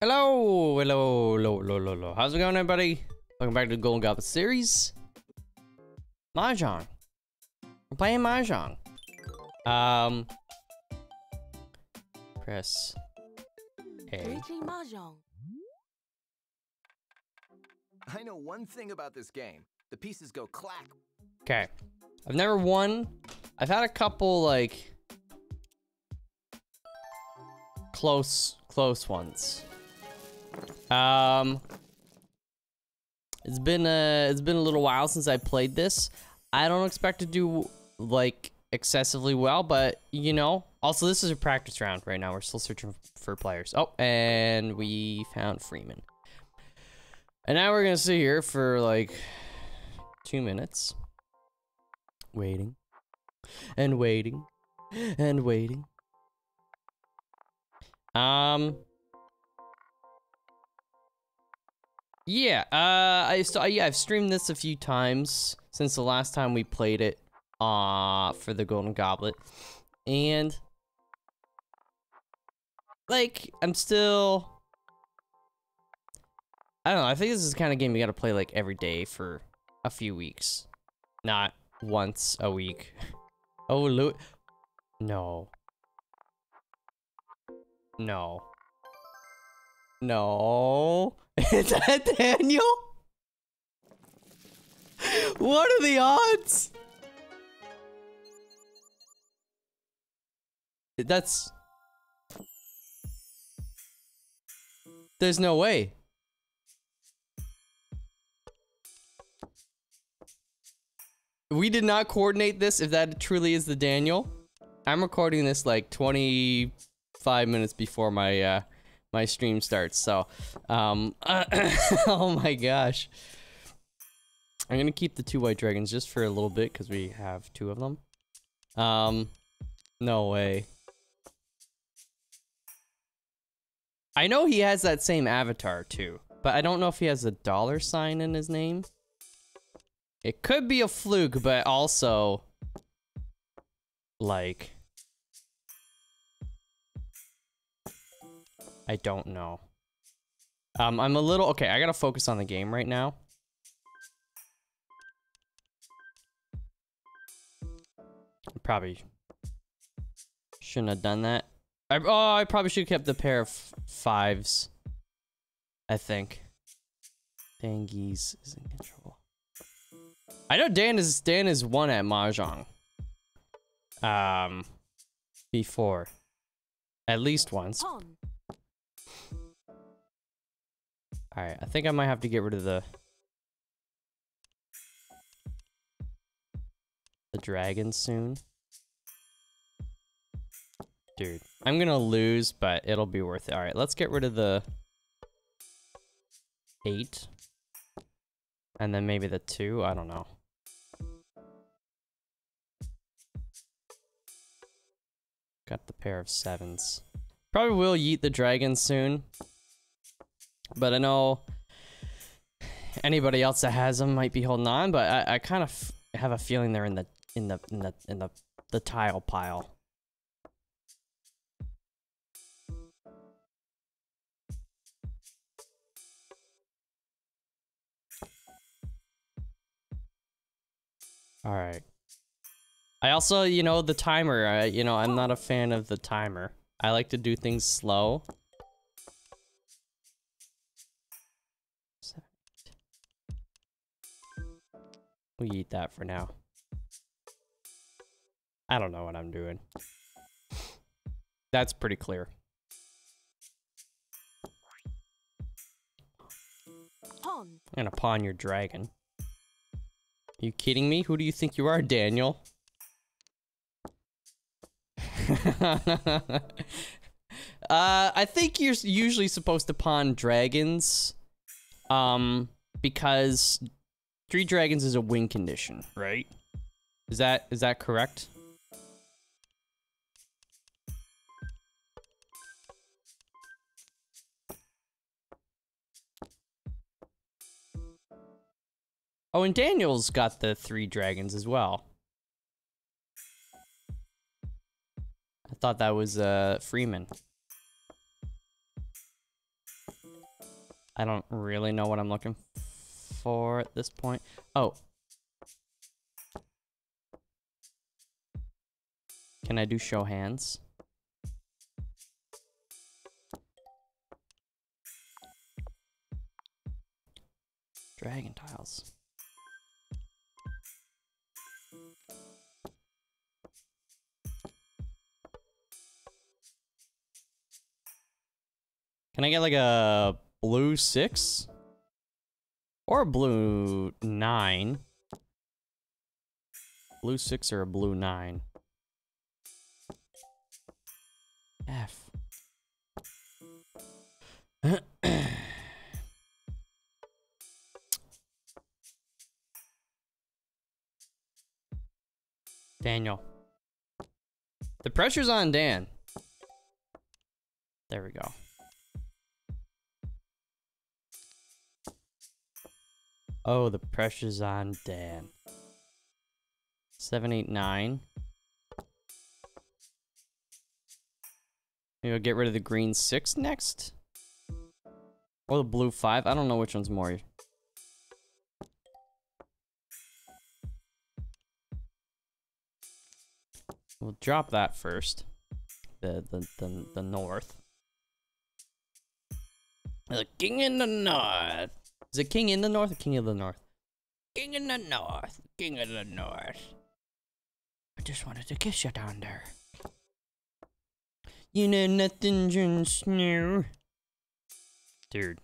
Hello, hello, hello, hello, hello, hello. How's it going, everybody? Welcome back to the Golden Goblet series. Mahjong. We're playing Mahjong. Um, press A. Mahjong. I know one thing about this game. The pieces go clack. Okay. I've never won. I've had a couple, like, close, close ones. Um, it's been a, it's been a little while since I played this. I don't expect to do, like, excessively well, but, you know. Also, this is a practice round right now. We're still searching for players. Oh, and we found Freeman. And now we're gonna sit here for, like, two minutes. Waiting. And waiting. And waiting. Um. Yeah, uh, I still, yeah, I've streamed this a few times since the last time we played it, uh, for the Golden Goblet. And, like, I'm still, I don't know, I think this is the kind of game you gotta play, like, every day for a few weeks. Not once a week. Oh, Louis. No. No. No. Is that Daniel? What are the odds? That's... There's no way. We did not coordinate this if that truly is the Daniel. I'm recording this like 25 minutes before my uh my stream starts. So, um oh my gosh. I'm going to keep the two white dragons just for a little bit cuz we have two of them. Um no way. I know he has that same avatar too, but I don't know if he has a dollar sign in his name. It could be a fluke, but also, like, I don't know. Um, I'm a little, okay, I gotta focus on the game right now. Probably shouldn't have done that. I, oh, I probably should have kept the pair of fives. I think. Dangies is in control. I know Dan is Dan is one at mahjong. Um, before, at least once. Pon. right, I think I might have to get rid of the the dragon soon. Dude, I'm gonna lose, but it'll be worth it. All right, let's get rid of the eight, and then maybe the two. I don't know. Got the pair of sevens. Probably will yeet the dragon soon. But I know anybody else that has them might be holding on, but I, I kind of have a feeling they're in the in the in the in the the tile pile. All right. I also, you know, the timer, uh, you know, I'm not a fan of the timer. I like to do things slow. We eat that for now. I don't know what I'm doing. That's pretty clear. I'm gonna pon your dragon. you kidding me? Who do you think you are, Daniel? uh, I think you're usually supposed to pon dragons, um, because three dragons is a win condition, right? Is that is that correct? Oh, and Daniel's got the three dragons as well. I thought that was uh Freeman. I don't really know what I'm looking for at this point. Oh. Can I do show hands? Dragon tiles. Can I get like a blue six? Or blue nine? Blue six or a blue nine? F. Daniel. The pressure's on Dan. There we go. Oh, the pressure's on Dan. Seven, eight, nine. Maybe I'll get rid of the green six next? Or the blue five? I don't know which one's more. We'll drop that first. The the the, the north. The king in the north. Is it king in the north or king of the north? King in the north. King of the north. I just wanted to kiss you down there. You know nothing, Jon Snow. Dude,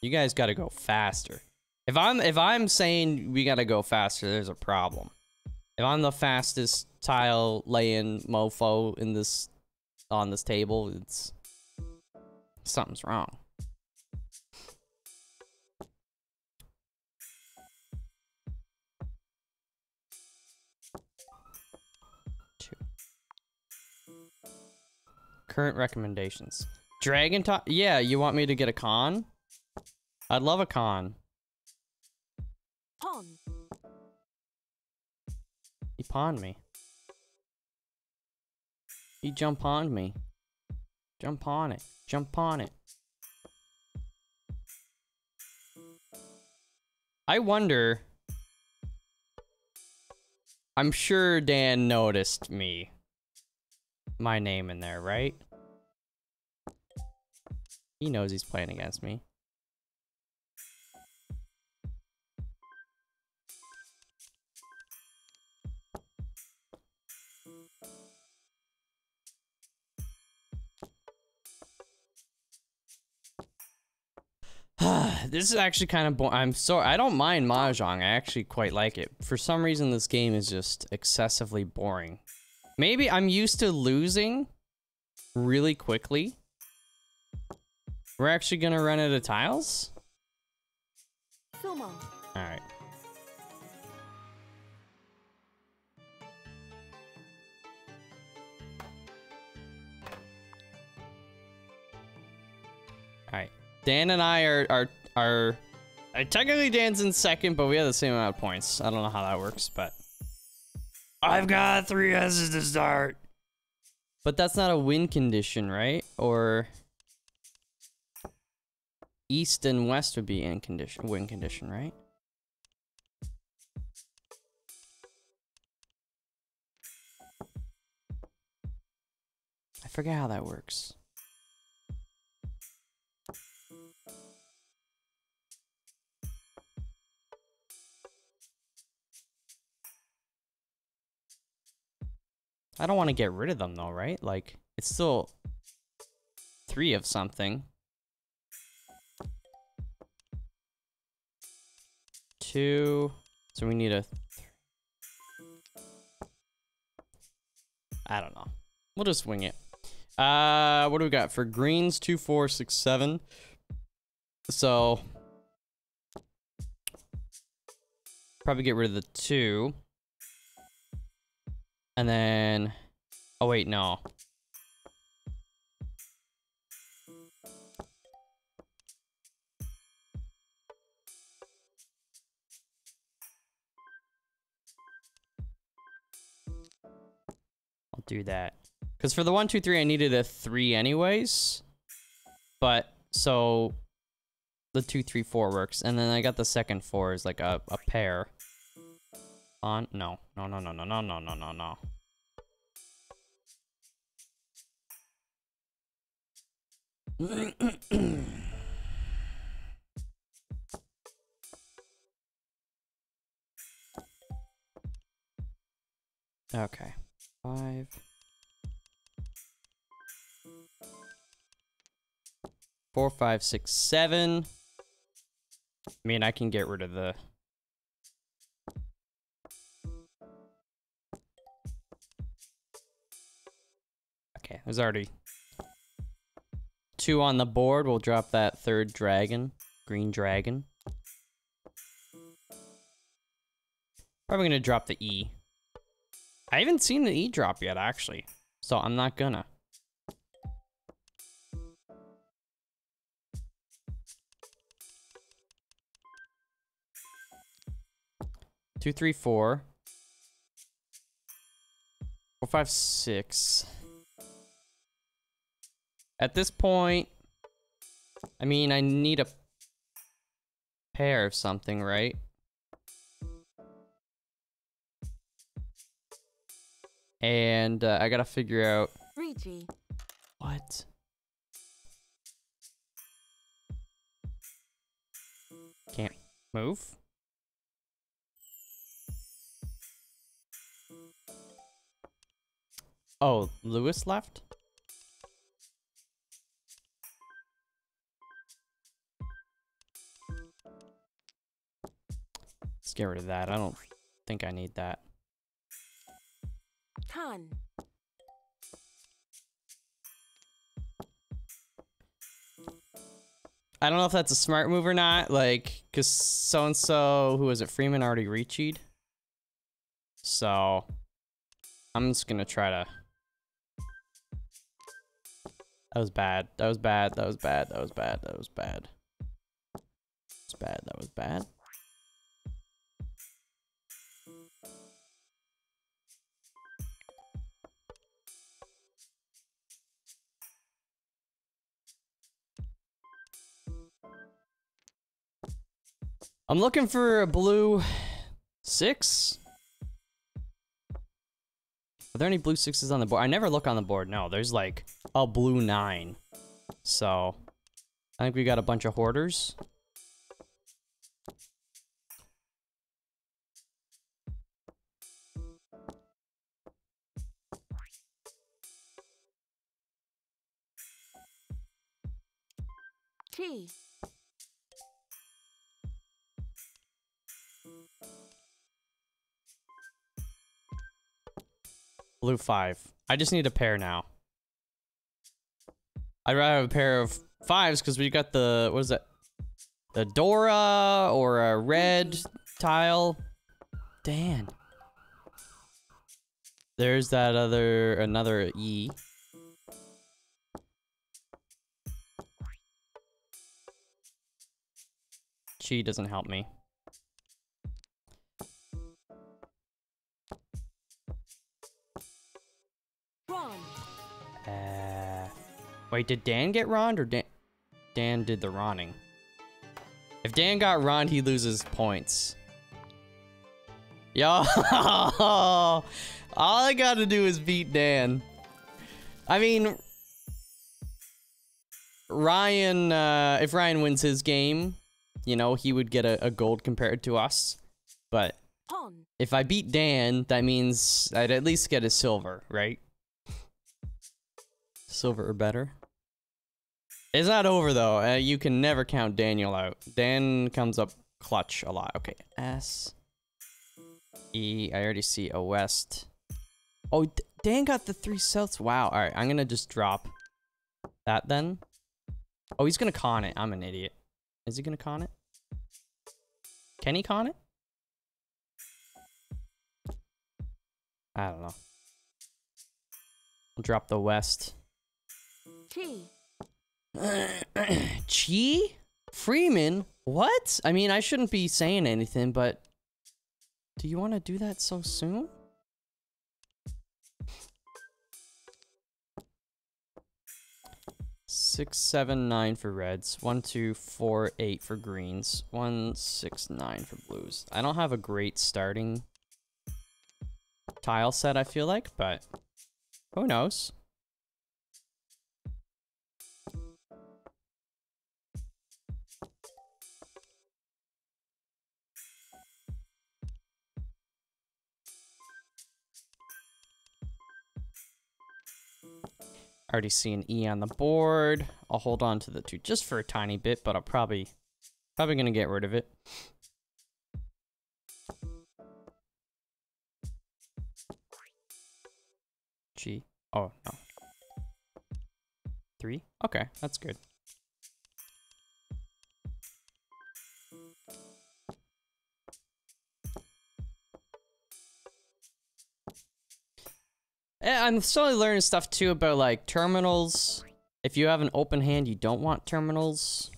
you guys gotta go faster. If I'm if I'm saying we gotta go faster, there's a problem. If I'm the fastest tile laying mofo in this on this table, it's something's wrong. Current recommendations. Dragon tile. Yeah, you want me to get a kan? I'd love a kan. Pon. He ponned me. He jump on me. Jump on it. Jump on it. I wonder. I'm sure Dan noticed me. My name in there, right? He knows he's playing against me. this is actually kind of boring. I'm sorry. I don't mind Mahjong. I actually quite like it. For some reason, this game is just excessively boring. Maybe I'm used to losing really quickly. We're actually going to run out of tiles? Alright. Alright. Dan and I are are are uh, technically Dan's in second, but we have the same amount of points. I don't know how that works, but I've got three S's to start. But that's not a win condition, right? Or east and west would be in condition win condition, right? I forget how that works. I don't want to get rid of them though, right? Like, it's still three of something. Two. So we need a... I don't know. We'll just wing it. Uh, what do we got? For greens, two, four, six, seven. So... Probably get rid of the two. And then... Oh, wait, no. I'll do that. Because for the one, two, three, I needed a three anyways. But, so... the two, three, four works, and then I got the second four is like a, a pair. On no, no, no, no, no, no, no, no, no, no. Okay, five. Four, five, six, seven. I mean, I can get rid of the... Okay, there's already two on the board. We'll drop that third dragon, green dragon. Probably gonna drop the E. I haven't seen the E drop yet, actually. So I'm not gonna. Two, three, four. Four, five, six. At this point, I mean, I need a pair of something, right? And uh, I gotta figure out Riichi. what. Can't move. Oh, Lewis left? Get rid of that. I don't think I need that. I don't know if that's a smart move or not, like, because so and so, who was it, Freeman already reached. So, I'm just gonna try to. That was bad. That was bad. That was bad. That was bad. That was bad. That was bad. That was bad. I'm looking for a blue six. Are there any blue sixes on the board? I never look on the board. No, there's like a blue nine. So, I think we got a bunch of hoarders. Chi. Blue five. I just need a pair now. I'd rather have a pair of fives because we got the what is that? The Dora or a red tile. Dan. There's that other another E. Chi doesn't help me. Wait, did Dan get Rond or Dan? Dan did the Ronning. If Dan got Rond, he loses points. Yo, all I gotta do is beat Dan. I mean, Ryan, uh, if Ryan wins his game, you know, he would get a, a gold compared to us. But if I beat Dan, that means I'd at least get a silver, right? Silver or better. It's not over though. Uh, you can never count Daniel out. Dan comes up clutch a lot. Okay, S E. I already see a west. Oh, D Dan got the three souths. Wow. All right, I'm gonna just drop that then. Oh, he's gonna kan it. I'm an idiot. Is he gonna kan it? Can he kan it? I don't know. I'll drop the west. Chi. Chi? Freeman? What? I mean, I shouldn't be saying anything, but do you want to do that so soon? Six, seven, nine for reds. One, two, four, eight for greens. One, six, nine for blues. I don't have a great starting tile set, I feel like, but who knows? Already see an E on the board. I'll hold on to the two just for a tiny bit, but I'll probably probably gonna get rid of it. G. Oh no. Three? Okay, that's good. I'm slowly learning stuff too about like terminals. If you have an open hand, you don't want terminals.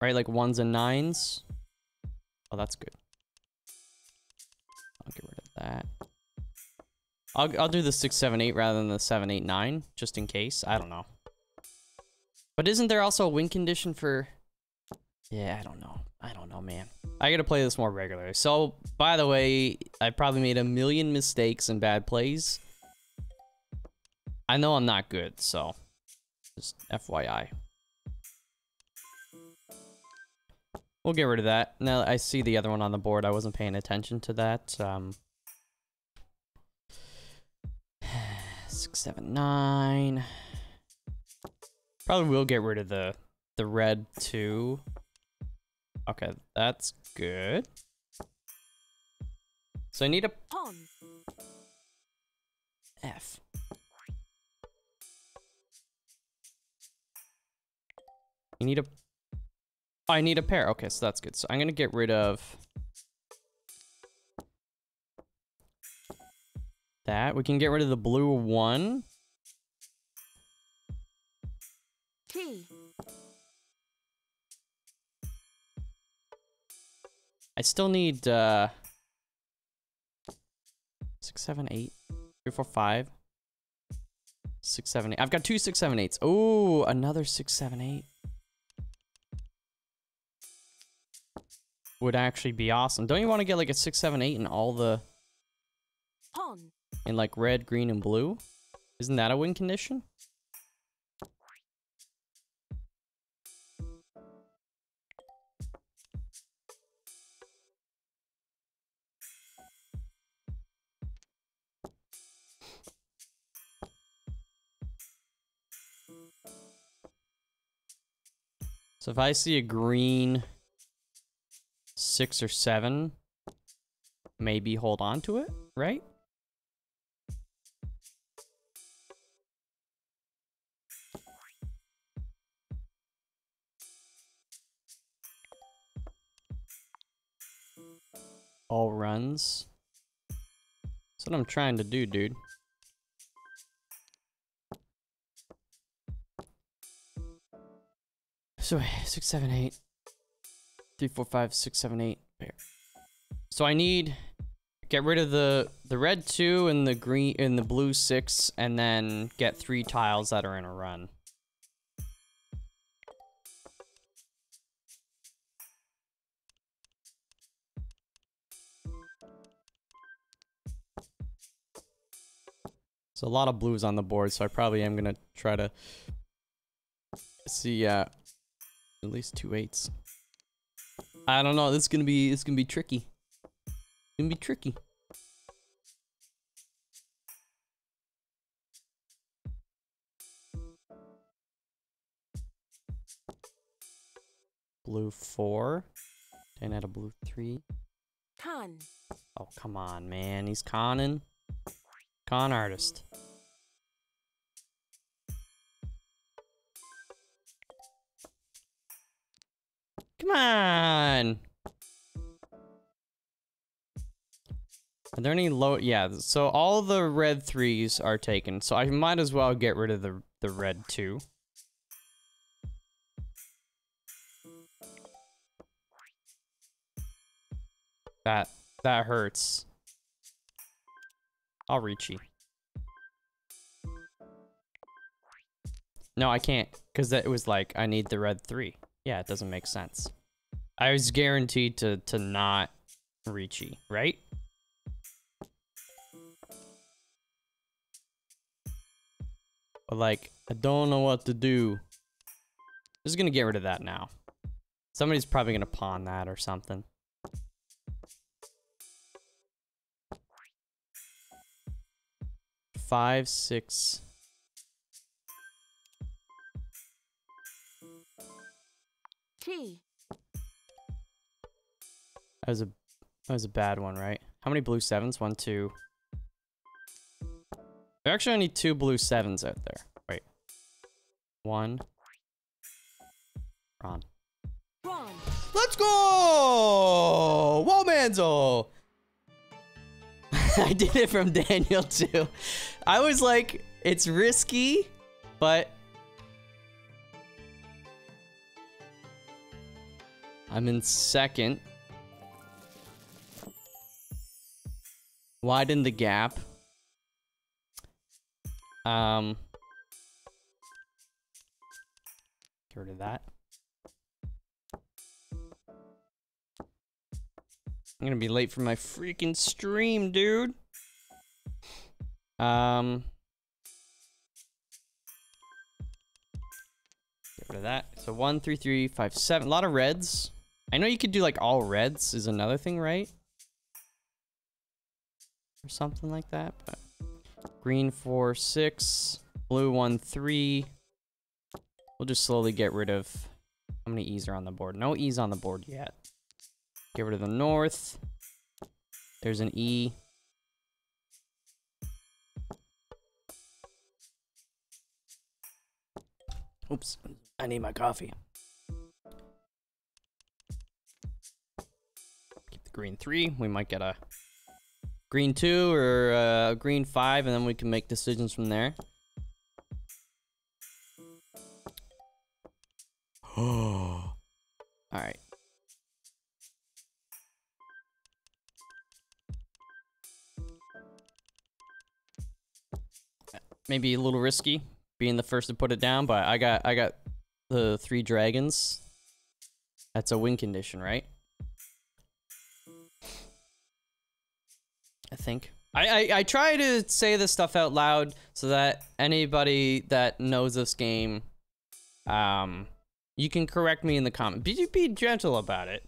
Right, like ones and nines. Oh, that's good. I'll get rid of that. I'll, I'll do the six, seven, eight rather than the seven, eight, nine, just in case. I don't know. But isn't there also a win condition for... Yeah, I don't know. I don't know, man. I gotta play this more regularly. So, by the way, I probably made a million mistakes and bad plays. I know I'm not good, so just FYI. We'll get rid of that. Now I see the other one on the board. I wasn't paying attention to that. Um, six, seven, nine. Probably will get rid of the the red too. Okay, that's good. So I need a. F. You need a... I need a pair. Okay, so that's good. So I'm going to get rid of... That. We can get rid of the blue one. T. I still need, uh... Six, seven, eight. Three, four, five. Six, seven, eight. I've got two six, seven, eights. Oh, another six, seven, eight. Would actually be awesome. Don't you want to get like a six, seven, eight in all the Pon. in like red, green, and blue? Isn't that a win condition? So if I see a green six or seven, maybe hold on to it, right? All runs. That's what I'm trying to do, dude. So six, seven, eight, three, four, five, six, seven, eight. There. So I need get rid of the the red two and the green and the blue six, and then get three tiles that are in a run. So a lot of blues on the board, so I probably am gonna try to see uh at least two eights. I don't know. This is gonna be. This is gonna be tricky. It's gonna be tricky. Blue four. Dan had a blue three. Con. Oh come on, man. He's conning. Con artist. Come on. Are there any low? Yeah, so all the red threes are taken. So I might as well get rid of the, the red two. That, that hurts. I'll reach you. No, I can't. Because it was like, I need the red three. Yeah, it doesn't make sense. I was guaranteed to, to not riichi, right? But like, I don't know what to do. Just gonna get rid of that now. Somebody's probably gonna pon that or something. Five, six. That was a that was a bad one, right? How many blue sevens? One, two. There are actually only two blue sevens out there. Wait. One. Ron. Ron. Let's go! Whoa, Manzo! I did it from Daniel too. I was like, it's risky, but I'm in second. Widen the gap. Um, get rid of that. I'm gonna be late for my freaking stream, dude. Um, get rid of that. So one, three, three, five, seven. A lot of reds. I know you could do like all reds is another thing, right? Or something like that. But green four, six, blue one, three. We'll just slowly get rid of how many E's are on the board. No E's on the board yet. Get rid of the north. There's an E. Oops, I need my coffee. Keep the green three. We might get a green two or a green five, and then we can make decisions from there. Oh. All right. Uh, maybe a little risky being the first to put it down, but I got I got the three dragons. That's a win condition, right? Think. I, I, I try to say this stuff out loud so that anybody that knows this game, um, you can correct me in the comment. Be, be gentle about it.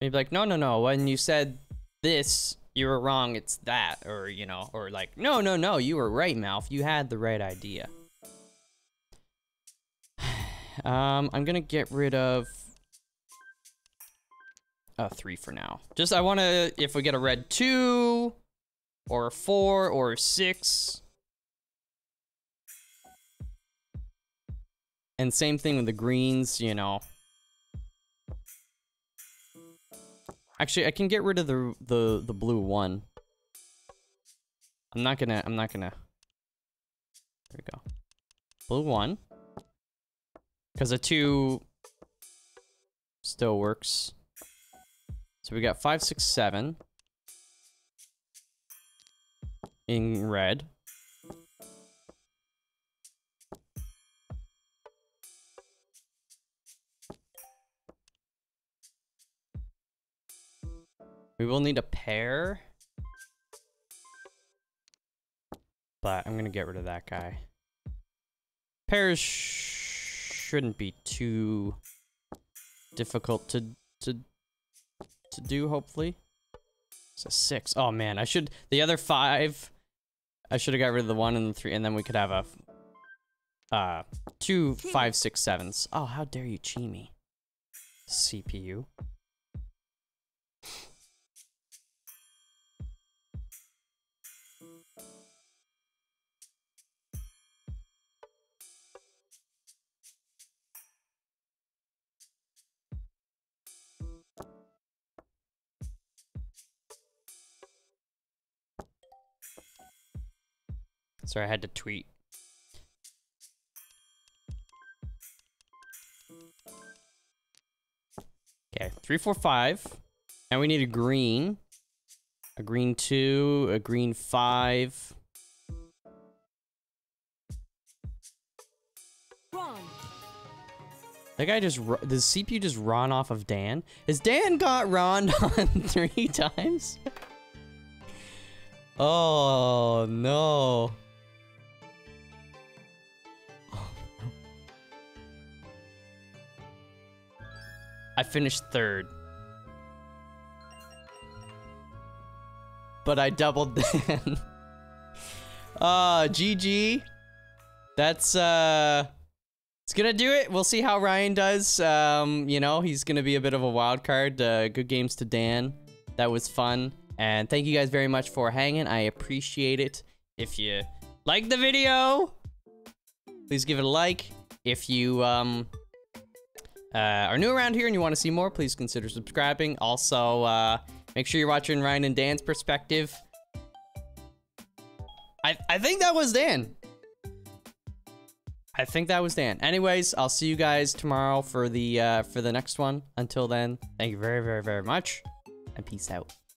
Maybe like, no, no, no. When you said this, you were wrong, it's that, or, you know, or like, no, no, no, you were right, Malf, you had the right idea. um, I'm gonna get rid of a three for now. Just, I wanna, if we get a red two, or a four, or a six. And same thing with the greens, you know. Actually, I can get rid of the the the blue one. I'm not gonna. I'm not gonna. There we go. Blue one. Because a two still works. So we got five, six, seven in red. We will need a pair. But I'm gonna get rid of that guy. Pairs sh shouldn't be too difficult to to to do, hopefully. It's a six. Oh man, I should the other five I should have got rid of the one and the three, and then we could have a uh two, five, six, sevens. Oh, how dare you cheat me. CPU. Sorry, I had to tweet. Okay, three, four, five. Now we need a green. A green two, a green five. Ron. That guy just, does CPU just run off of Dan? Is Dan got run on three times? Oh, no. I finished third. But I doubled Dan. Uh, GG. That's, uh... It's gonna do it. We'll see how Ryan does. Um, you know, he's gonna be a bit of a wild card. Uh, good games to Dan. That was fun. And thank you guys very much for hanging. I appreciate it. If you like the video, please give it a like. If you um, uh, are new around here and you want to see more, please consider subscribing. Also, uh, make sure you're watching Ryan and Dan's perspective. I, I think that was Dan. I think that was Dan. Anyways, I'll see you guys tomorrow for the uh, for the next one. Until then, thank you very, very, very much, and peace out.